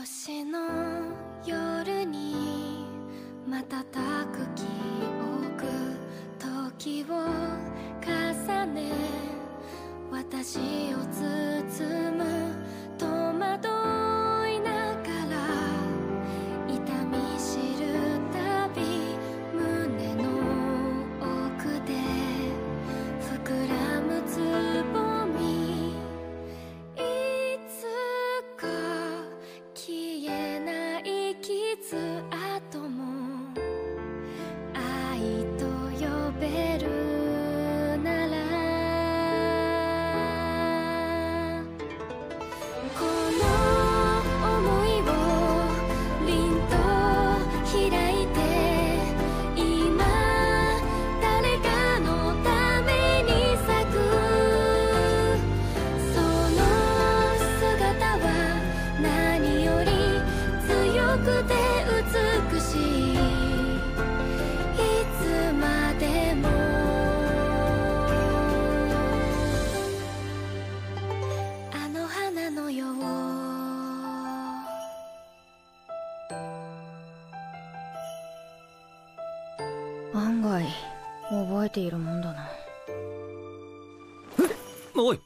星の夜に瞬く記憶時を重ね私案外覚えているもんだな。おい。